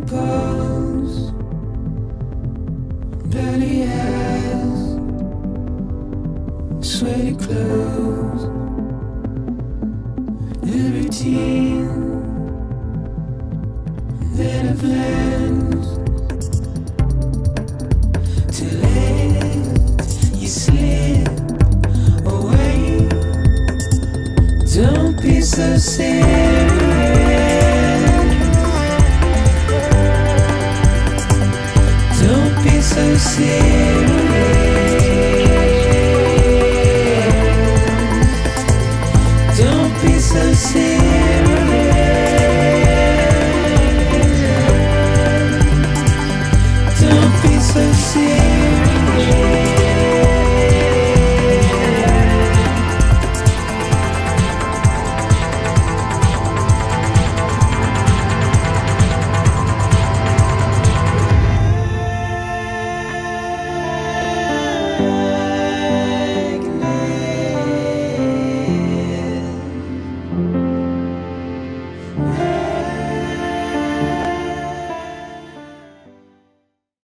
pose, dirty eyes, sweaty clothes, the routine that I've learned away. Don't be so serious. Don't be so serious.